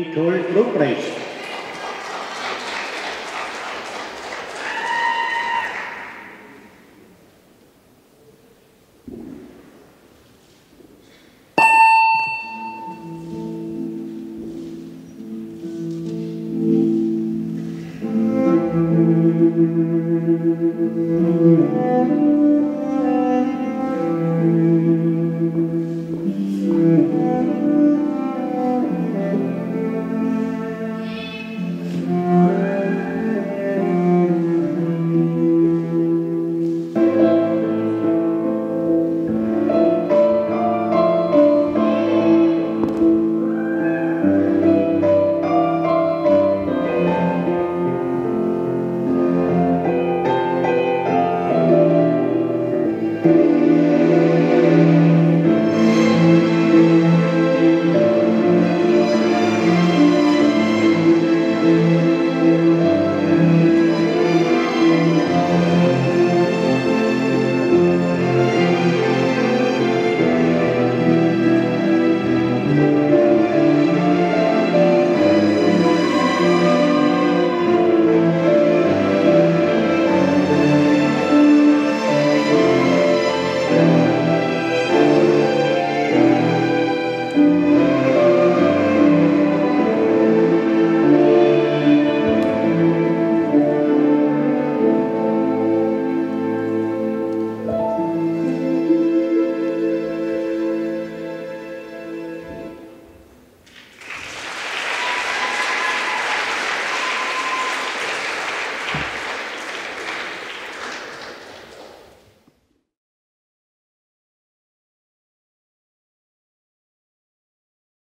Nicole Lobrecht.